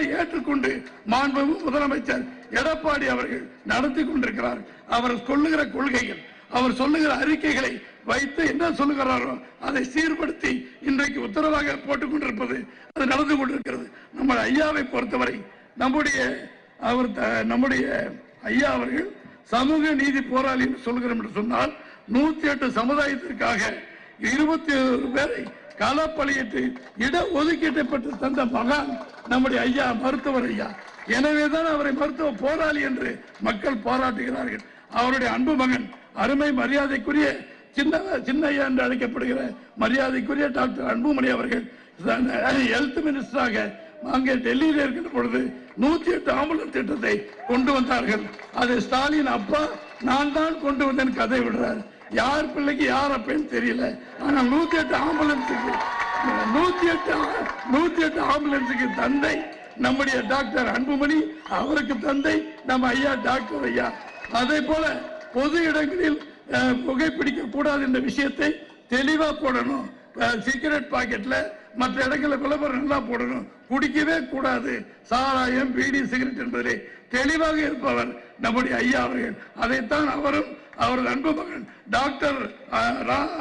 ஏற்றுக்கொண்டு மாண்பு முதலமைச்சர் எடப்பாடி அவர்கள் நடத்தி கொண்டிருக்கிறார். அவர் சொல்லுகிற கொள்கைகள் அவர் சொல்லுகிற அறிக்கைகளை வைத்து என்ன சொல்லுகிறாரோ அதை சீர்படுத்தி இன்றைக்கு உத்தரவாக போட்டுக் கொண்டிருப்பது அது நடந்து கொண்டிருக்கிறது. நம்ம ஐயாவை பொறுத்தவரை நம்முடைய அவர் த- நம்முடைய ஐயா அவர்கள் சமூக நீதி போராளி என்று சொல்கிறோம் என்று சொன்னால் நூத்தி எட்டு சமுதாயத்திற்காக இருபத்தி ஒரு பேரை களப்பலியிட்டு இட ஒதுக்கீட்டை பெற்று தந்த மகான் நம்முடைய ஐயா மருத்துவர் ஐயா. எனவேதான் அவரை மருத்துவ போராளி என்று மக்கள் போராட்டுகிறார்கள். அவருடைய அன்பு மகன் அருமை மரியாதைக்குரிய சின்ன சின்ன ஐயா என்று அழைக்கப்படுகிற மரியாதைக்குரிய டாக்டர் அன்புமணி அவர்கள் ஹெல்த் மினிஸ்டராக அங்கே டெல்லியில் இருக்கின்ற பொழுது நூத்தி எட்டு ஆம்புலன்ஸ் திட்டத்தை கொண்டு வந்தார்கள். அதை ஸ்டாலின் அப்பா நான் தான் கொண்டு வந்தேன் கதை விடுறார். யார் பிள்ளைக்கு யார் அப்பன்னு தெரியல. ஆனா நூத்தி எட்டு ஆம்புலன்ஸுக்கு நூத்தி எட்டு நூத்தி எட்டு ஆம்புலன்ஸுக்கு தந்தை நம்முடைய டாக்டர் அன்புமணி அவருக்கு தந்தை நம்ம ஐயா டாக்டர் ஐயா. அதே போல பொது இடங்களில் புகைப்பிடிக்க கூடாது என்ற விஷயத்தை தெளிவா போடணும். சிகரெட் பாக்கெட்ல மற்ற இடங்களில் விளம்பரம் நல்லா போடணும். குடிக்கவே கூடாது. சாராயம் பீடி சிகரெட் என்பதிலே தெளிவாக இருப்பவர் நம்முடைய ஐயா அவர்கள். அதைத்தான் அவரும் அவரது அன்பு மகன் டாக்டர்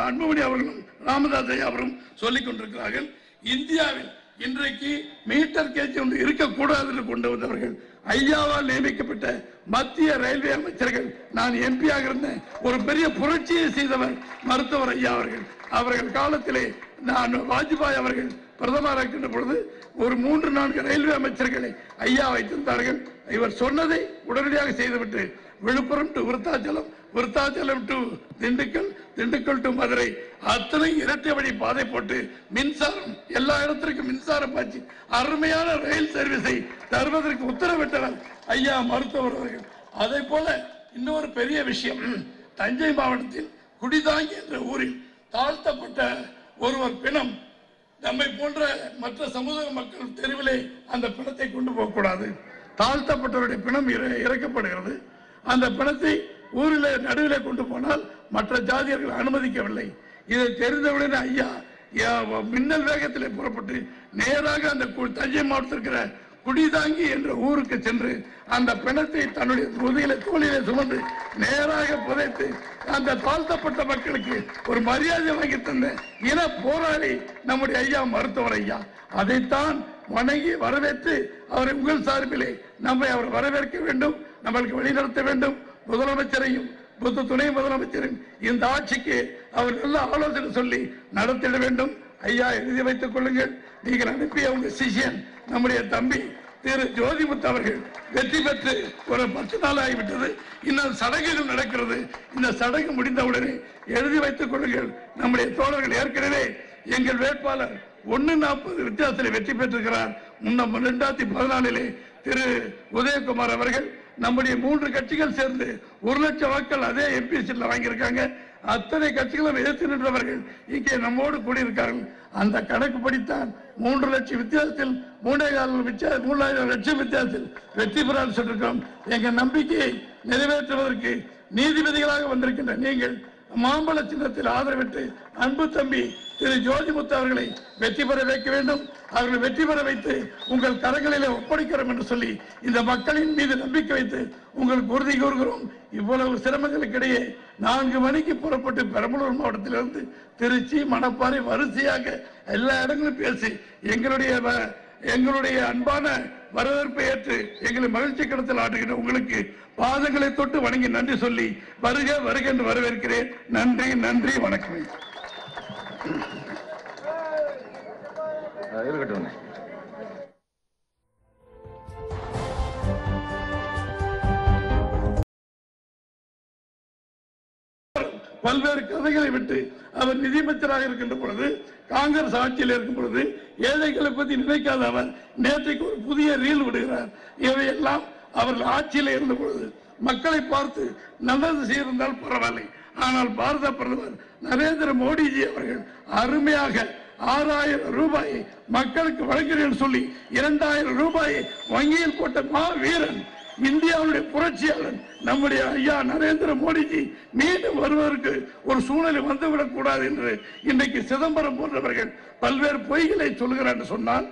அன்புமணி அவர்களும் ராமதாஸ் அவரும் சொல்லிக் கொண்டிருக்கிறார்கள். இந்தியாவில் இன்றைக்கு மீட்டர் கேஜி ஒன்று இருக்கக்கூடாது என்று கொண்டு வந்தவர்கள் ஐயாவால் நியமிக்கப்பட்ட மத்திய ரயில்வே அமைச்சர்கள். நான் எம்பியாக இருந்த ஒரு பெரிய புரட்சியை செய்தவர் மருத்துவர் ஐயா அவர்கள். அவர்கள் காலத்திலே நான் வாஜ்பாய் அவர்கள் பிரதமராக இருக்கின்ற பொழுது ஒரு மூன்று நான்கு ரயில்வே அமைச்சர்களை ஐயா வைத்திருந்தார்கள். இவர் சொன்னதை உடனடியாக செய்துவிட்டு Viluppuram to Virudhachalam Virudhachalam to Dindigul Dindigul to Madurai. அத்தனை இரட்டை வழி பாதை போட்டு மின்சாரம் எல்லா இடத்திற்கும் மின்சாரம் பாய்ச்சி அருமையான ரயில் சர்வீஸை தருவதற்கு உத்தரவிட்டவர் ஐயா மருத்துவர் அவர்கள். அதே போல இன்னொரு பெரிய விஷயம். தஞ்சை மாவட்டத்தில் குடிதாங்கி என்ற ஊரில் தாழ்த்தப்பட்ட ஒருவர் பிணம் நம்மை போன்ற மற்ற சமூக மக்கள் தெருவிலே அந்த பிணத்தை கொண்டு போகக்கூடாது. தாழ்த்தப்பட்டவருடைய பிணம் இற- இறக்கப்படுகிறது. அந்த பிணத்தை ஊரில் நடுவிலே கொண்டு போனால் மற்ற ஜாதியர்கள் அனுமதிக்கவில்லை. இதை தெரிந்தவுடனே ஐயா மின்னல் வேகத்தில் புறப்பட்டு நேராக அந்த கு- தஞ்சை மாவட்டத்தில் இருக்கிற குடிதாங்கி என்ற ஊருக்கு சென்று அந்த பிணத்தை தன்னுடைய முதுகில தோளிலே சுமந்து நேராக புதைத்து அந்த தாழ்த்தப்பட்ட மக்களுக்கு ஒரு மரியாதை வாங்கி தந்த இன போராளி நம்முடைய ஐயா மருத்துவர் ஐயா. அதைத்தான் வணங்கி வரவேற்று அவரை உங்கள் சார்பிலே நம்மை அவர் வரவேற்க வேண்டும். நம்மளுக்கு வழிநடத்த வேண்டும். முதலமைச்சரையும் புத்த துணை முதலமைச்சரும் இந்த ஆட்சிக்கு அவர் நல்ல ஆலோசனை சொல்லி நடத்திட வேண்டும். ஐயா எழுதி வைத்துக் கொள்ளுங்கள். நீங்கள் அனுப்பிய உங்க சிஷியன் நம்முடைய தம்பி திரு ஜோதிமுத்து அவர்கள் வெற்றி பெற்று ஒரு பத்து நாள் ஆகிவிட்டது. இன்னும் சடங்குகள் நடக்கிறது. இந்த சடங்கு முடிந்தவுடனே எழுதி வைத்துக் கொள்ளுங்கள். நம்முடைய தோழர்கள் ஏற்கனவே எங்கள் வேட்பாளர் ஒன்று நாற்பது வித்தியாசத்தில் வெற்றி பெற்றிருக்கிறார். முன்ன ரெண்டாயிரத்தி பதினாலிலே திரு உதயகுமார் அவர்கள் நம்முடைய மூன்று கட்சிகள் சேர்ந்து ஒரு லட்சம் வாக்கள் அதே எம்பி சீட்ல வாங்கியிருக்காங்க. அத்தனை கட்சிகளும் எதிர்த்து நின்றவர்கள் இங்கே நம்மோடு கூடியிருக்கார்கள். அந்த கணக்கு படித்தான் மூன்று லட்சம் வித்தியாசத்தில் மூன்றே கால மூணாயிரம் லட்சம் வித்தியாசத்தில் வெற்றி பெறான்னு சொல்லிருக்கோம் எங்கள் நம்பிக்கையை நிறைவேற்றுவதற்கு நீதிபதிகளாக வந்திருக்கின்ற நீங்கள் மாம்பழ சின்னத்தில் ஆதரவிட்டு அன்பு தம்பி திரு ஜோதிமுத்து அவர்களை வெற்றி பெற வைக்க வேண்டும். அவர்களை வெற்றி பெற வைத்து உங்கள் கரங்களிலே ஒப்படைக்கிறோம் என்று சொல்லி இந்த மக்களின் மீது நம்பிக்கை வைத்து உங்களுக்கு உறுதி கூறுகிறோம். இவ்வளவு சிரமங்களுக்கிடையே நான்கு மணிக்கு புறப்பட்டு பெரம்பலூர் மாவட்டத்திலிருந்து திருச்சி மணப்பாறை வரிசையாக எல்லா இடங்களும் பேசி எங்களுடைய வ- எங்களுடைய அன்பான வரவேற்பை ஏற்று எங்களை மகிழ்ச்சி கடத்தில் ஆட்டுகிற உங்களுக்கு பாதங்களை தொட்டு வணங்கி நன்றி சொல்லி வருக வருக என்று வரவேற்கிறேன். நன்றி நன்றி வணக்கம். இருக்கட்டும் பல்வேறு கதைகளை விட்டு அவர் நிதியமைச்சராக இருக்கின்ற பொழுது காங்கிரஸ் ஆட்சியில் இருக்கும் பொழுது ஏழைகளை பற்றி நினைக்காத அவர் நேற்றைக்கு ஒரு புதிய ரீல் விடுகிறார். இவையெல்லாம் அவர்கள் ஆட்சியில் இருந்த பொழுது மக்களை பார்த்து நல்லது செய்திருந்தால் பரவாயில்லை. ஆனால் பாரத பிரதமர் நரேந்திர மோடிஜி அவர்கள் அருமையாக ஆறாயிரம் ரூபாயை மக்களுக்கு வழங்குகிறேன் சொல்லி இரண்டாயிரம் ரூபாயை வங்கியில் போட்ட மா வீரன் இந்தியாவுடைய புரட்சியாளர் நம்முடைய ஐயா நரேந்திர மோடிஜி மீண்டும் வருவதற்கு ஒரு சூழ்நிலை வந்துவிடக் கூடாது என்று இன்றைக்கு சிதம்பரம் போன்றவர்கள் பல்வேறு பொய்களை சொல்கிறார் என்று சொன்னால்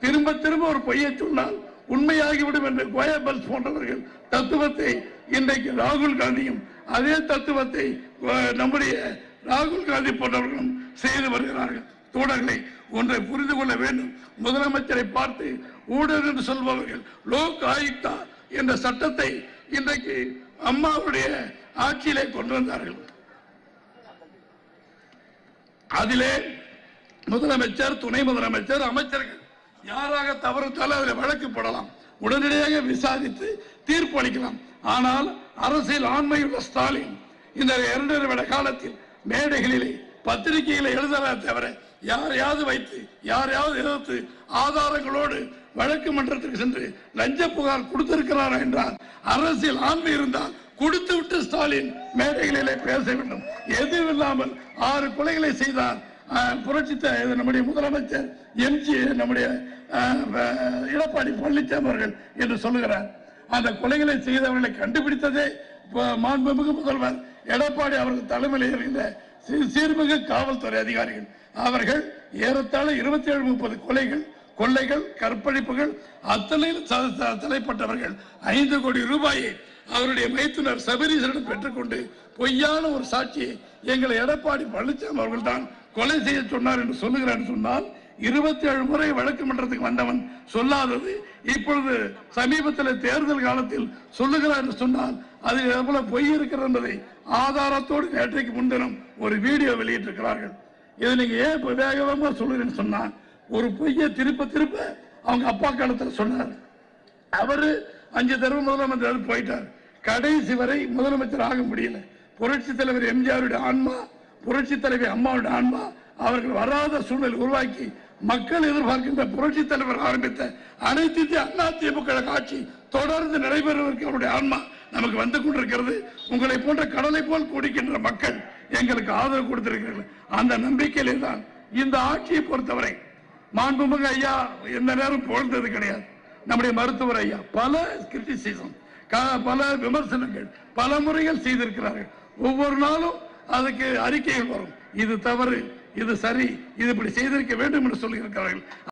திரும்ப திரும்ப ஒரு பொய்யை சொன்னால் உண்மையாகிவிடும் என்று கோயபல்ஸ் போன்றவர்கள் தத்துவத்தை இன்றைக்கு ராகுல் காந்தியும் அதே தத்துவத்தை நம்முடைய ராகுல் காந்தி போன்றவர்களும் செய்து வருகிறார்கள். தோழர்களை ஒன்றை புரிந்து கொள்ள வேண்டும். முதலமைச்சரை பார்த்து ஊழல் என்று சொல்பவர்கள் லோக் ஆயுக்தா என்ற சட்டத்தை இன்றைக்கு அம்மாவுடைய ஆட்சியிலே கொண்டு வந்தார்கள். அதிலே முதலமைச்சர் துணை முதலமைச்சர் அமைச்சர்கள் யாராக தவறுத்தாலும் அதில் வழக்கு போடலாம். உடனடியாக விசாரித்து தீர்ப்பு அளிக்கலாம். ஆனால் அரசியல் ஆண்மையுள்ள ஸ்டாலின் இந்த இரண்டரை விட காலத்தில் மேடைகளிலே பத்திரிகைகளை எழுதலாம் தவிர யாரையாவது வைத்து யாரையாவது எதிர்த்து ஆதாரங்களோடு வழக்கு மன்றத்திற்கு சென்று லஞ்ச புகார் கொடுத்திருக்கிறாரா என்றால் அரசியல் ஆண்மை இருந்தால் கொடுத்து விட்டு ஸ்டாலின் மேடைகளிலே பேச வேண்டும். எதுவும் இல்லாமல் ஆறு கொலைகளை செய்தார். புரட்சி நம்முடைய முதலமைச்சர் எம்ஜி நம்முடைய எடப்பாடி பழனிசாமி அவர்கள் என்று சொல்லுகிறார். அந்த கொலைகளை செய்தவர்களை கண்டுபிடித்ததே மாண்புமிகு முதல்வர் எடப்பாடி அவர்கள் தலைமையில் இருந்த சீர்மிகு காவல்துறை அதிகாரிகள். அவர்கள் ஏறத்தாழ இருபத்தி ஏழு முப்பது கொலைகள் கொள்ளைகள் கற்பழிப்புகள் அத்தனையில் தலைப்பட்டவர்கள் ஐந்து கோடி ரூபாயை அவருடைய மைத்துனர் சபரீசரிடம் பெற்றுக்கொண்டு பொய்யான ஒரு சாட்சியை எங்களை எடப்பாடி பழனிசாமி அவர்கள் தான் கொலை செய்ய சொன்னார் என்று சொல்லுகிறார் சொன்னால் இருபத்தி ஏழு முறை வழக்கு மன்றத்துக்கு வந்தவன் சொல்லாதது இப்பொழுது சமீபத்தில் தேர்தல் காலத்தில் சொல்லுகிறார் என்று சொன்னால் அதில் எவ்வளவு பொய் இருக்கிறது என்பதை ஆதாரத்தோடு நேற்றைக்கு முன்தினம் ஒரு வீடியோ வெளியிட்டிருக்கிறார்கள். இதை நீங்க ஏன் இப்ப வேக வேகமா சொல்லுறேன்னு சொன்னால் ஒரு பொய்யை திருப்ப திருப்ப அவங்க அப்பா காலத்தில் சொன்னார். அவரு அஞ்சு தடவை முதலமைச்சர் போயிட்டார். கடைசி வரை முதலமைச்சர் ஆக முடியல. புரட்சி தலைவர் எம்ஜிஆருடைய ஆன்மா புரட்சி தலைவி அம்மாவுடைய ஆன்மா அவர்கள் வராத சூழல் உருவாக்கி மக்கள் எதிர்பார்க்கின்ற புரட்சி தலைவர் ஆரம்பித்த அனைத்து இந்திய அண்ணா திமுக ஆட்சி தொடர்ந்து நடைபெறுவதற்கு அவருடைய ஆன்மா நமக்கு வந்து கொண்டிருக்கிறது. உங்களை போன்ற கடலை போல் குடிக்கின்ற மக்கள் எங்களுக்கு ஆதரவு கொடுத்திருக்கிறார்கள். அந்த நம்பிக்கையிலே தான் இந்த ஆட்சியை பொறுத்தவரை மாண்புமிகு ஐயா எந்த நேரம் புகழ்ந்தது கிடையாது. நம்முடைய மருத்துவர் ஐயா பல கிரிட்டிசிசம் பல விமர்சனங்கள் பல முறைகள் செய்திருக்கிறார்கள். ஒவ்வொரு நாளும் அதுக்கு அறிக்கைகள் வரும். இது தவறு இது சரி இது இப்படி செய்திருக்க வேண்டும் என்று சொல்லியிருக்கிறார்கள்.